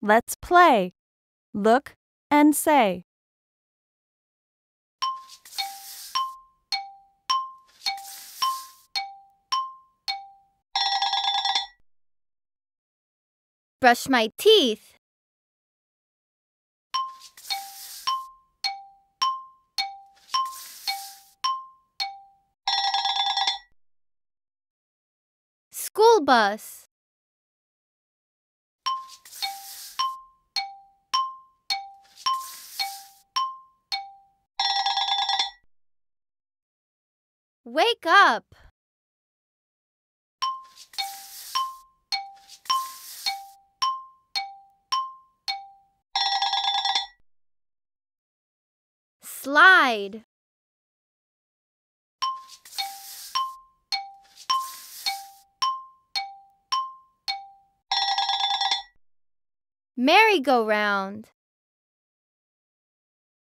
Let's play. Look and say. Brush my teeth. School bus. Wake up! Slide. Merry-go-round.